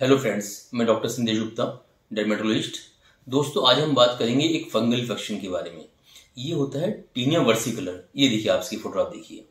Hello friends मैं doctor संदेश Gupta dermatologist दोस्तों, आज हम बात करेंगे एक फंगल इन्फेक्शन के बारे में। ये होता है टीनिया वर्सी कलर ये देखिए आपकी फ़ोटो आप देखिए।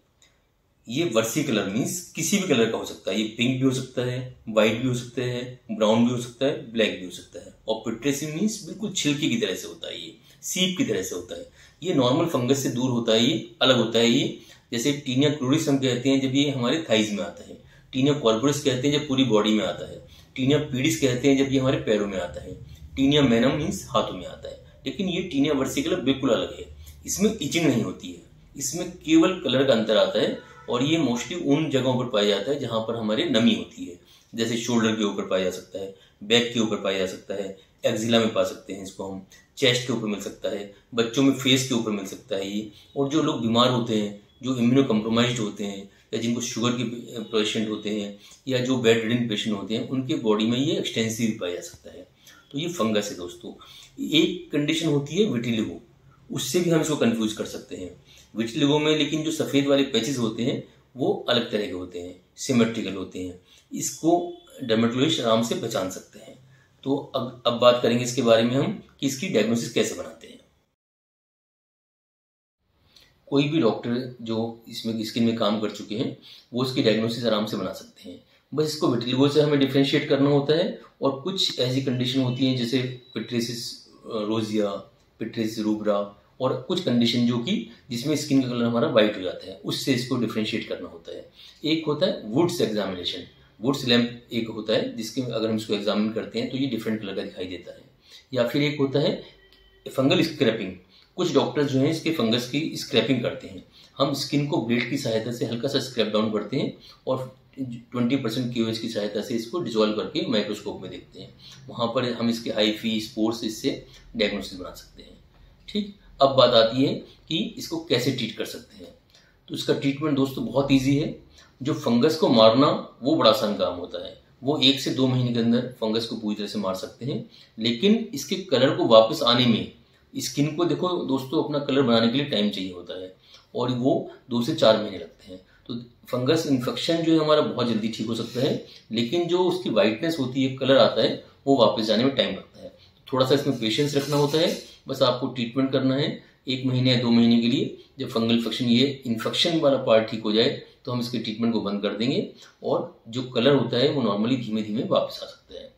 ये वर्सी कलर मीन्स किसी भी कलर का हो सकता है। ये पिंक भी हो सकता है व्हाइट भी हो सकता है ब्राउन भी हो सकता है ब्लैक भी हो सकता है। और पिट्रेसी मीन्स बिल्कुल छिलके की तरह से होता है ये। सीप की तरह से होता है। ये नॉर्मल फंगस से दूर होता है ये, अलग होता है ये। जैसे टीनिया क्लोरिस हम कहते हैं जब ये हमारे थाइज में आता है। टीनिया कॉर्पोरिस कहते हैं जब पूरी बॉडी में आता है, टीनिया पीडिस कहते हैं जब ये हमारे पैरों में आता है, टीनिया मैनम मीन्स हाथों में आता है। लेकिन ये टीनिया वर्सिकुलर बिल्कुल अलग है। इसमें इचिंग नहीं होती है। इसमें केवल कलर का अंतर आता है और ये मोस्टली उन जगहों पर पाया जाता है जहाँ पर हमारे नमी होती है। जैसे शोल्डर के ऊपर पाया जा सकता है, बैक के ऊपर पाया जा सकता है, एक्जिला में पा सकते हैं इसको हम, चेस्ट के ऊपर मिल सकता है, बच्चों में फेस के ऊपर मिल सकता है ये। और जो लोग बीमार होते हैं, जो इम्यूनो कम्प्रोमाइज होते हैं या जिनको शुगर के पेशेंट होते हैं, या जो बेड रिडन पेशेंट होते हैं, उनके बॉडी में ये एक्सटेंसिव पाया जा सकता है। तो ये फंगस है दोस्तों। एक कंडीशन होती है विटिलिगो उससे भी हम इसको कन्फ्यूज़ कर सकते हैं। विटिलिगो में लेकिन जो सफ़ेद वाले पैचेज होते हैं, वो अलग तरह के होते हैं सिमेट्रिकल होते हैं। इसको डर्मेटोलॉजिस्ट आराम से पहचान सकते हैं। तो अब अब बात करेंगे इसके बारे में हम कि इसकी डायग्नोसिस कैसे बनाते हैं। कोई भी डॉक्टर जो इसमें, स्किन में काम कर चुके हैं, वो इसकी डायग्नोसिस आराम से बना सकते हैं। बस इसको विटिलिगो से हमें डिफ्रेंशिएट करना होता है और कुछ ऐसी कंडीशन होती हैं, जैसे पिट्रेसिस रोजिया पिट्रेसिस रूबरा और कुछ कंडीशन जो कि जिसमें स्किन का कलर हमारा वाइट हो जाता है, उससे इसको डिफ्रेंशिएट करना होता है। एक होता है वुड्स एग्जामिनेशन वुड्स लैम्प एक होता है, जिसके अगर हम इसको एग्जामिन करते हैं तो ये डिफरेंट कलर का दिखाई देता है। या फिर एक होता है फंगल स्क्रैपिंग कुछ डॉक्टर्स जो हैं इसके फंगस की स्क्रैपिंग करते हैं। हम स्किन को ब्लेड की सहायता से हल्का सा स्क्रैप डाउन करते हैं और ट्वेंटी परसेंट क्यू की सहायता से इसको डिजोल्व करके माइक्रोस्कोप में देखते हैं। वहाँ पर हम इसके आई फ़ी स्पोर्ट्स इससे डायग्नोसिस बना सकते हैं। ठीक? अब बात आती है कि इसको कैसे ट्रीट कर सकते हैं। तो इसका ट्रीटमेंट दोस्तों बहुत ईजी है। जो फंगस को मारना, वो बड़ा आसान काम होता है। वो एक से दो महीने के अंदर फंगस को पूरी तरह से मार सकते हैं। लेकिन इसके कलर को वापस आने में स्किन को देखो दोस्तों, अपना कलर बनाने के लिए टाइम चाहिए होता है और वो दो से चार महीने लगते हैं। तो फंगस इन्फेक्शन जो है हमारा बहुत जल्दी ठीक हो सकता है, लेकिन जो उसकी वाइटनेस होती है, कलर आता है, वो वापस जाने में टाइम लगता है। थोड़ा सा इसमें पेशेंस रखना होता है, बस आपको ट्रीटमेंट करना है एक महीने या दो महीने के लिए। जब फंगल इन्फेक्शन ये इन्फेक्शन वाला पार्ट ठीक हो जाए तो हम इसके ट्रीटमेंट को बंद कर देंगे और जो कलर होता है, वो नॉर्मली धीमे धीमे वापस आ सकता है।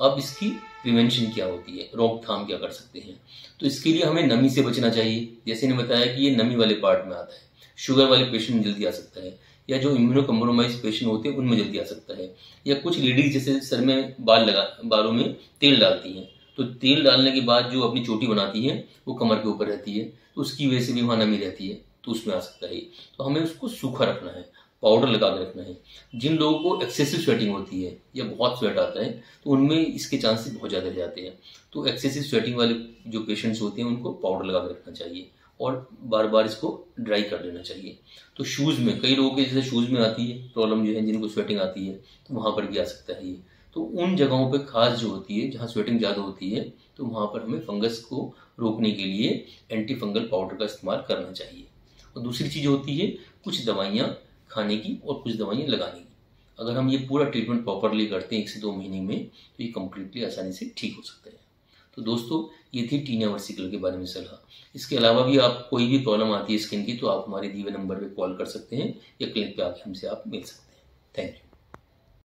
अब इसकी प्रिवेंशन क्या होती है, रोकथाम क्या कर सकते हैं। तो इसके लिए हमें नमी से बचना चाहिए। जैसे ने बताया कि ये नमी वाले पार्ट में आता है। शुगर वाले पेशेंट जल्दी आ सकता है, या जो इम्यूनो कम्प्रोमाइज पेशेंट होते हैं, उनमें जल्दी आ सकता है। या कुछ लेडीज़ जैसे सर में बाल लगा, बालों में तेल डालती हैं। तो तेल डालने के बाद जो अपनी चोटी बनाती है, वो कमर के ऊपर रहती है। तो उसकी वजह से भी वहाँ नमी रहती है तो उसमें आ सकता है। तो हमें उसको सूखा रखना है। पाउडर लगा के रखना है। जिन लोगों को एक्सेसिव स्वेटिंग होती है या बहुत स्वेट आता है तो उनमें इसके चांसेस बहुत ज़्यादा जाते हैं। तो एक्सेसिव स्वेटिंग वाले जो पेशेंट्स होते हैं, उनको पाउडर लगा के रखना चाहिए और बार बार इसको ड्राई कर देना चाहिए। तो शूज़ में, कई लोगों के जैसे शूज़ में आती है प्रॉब्लम जो है, जिनको स्वेटिंग आती है तो वहाँ पर भी आ सकता है ये। तो उन जगहों पर खास जो होती है, जहाँ स्वेटिंग ज़्यादा होती है तो वहाँ पर हमें फंगस को रोकने के लिए एंटी फंगल पाउडर का इस्तेमाल करना चाहिए। और दूसरी चीज़ होती है, कुछ दवाइयाँ खाने की और कुछ दवाइयाँ लगाने की। अगर हम ये पूरा ट्रीटमेंट प्रॉपरली करते हैं एक से दो महीने में तो ये कम्प्लीटली आसानी से ठीक हो सकता है। तो दोस्तों, ये थी टीना वर्सिकल के बारे में सलाह। इसके अलावा भी आप कोई भी प्रॉब्लम आती है स्किन की तो आप हमारे दिए नंबर पर कॉल कर सकते हैं या क्लिनिक पे आके हमसे आप मिल सकते हैं। Thank you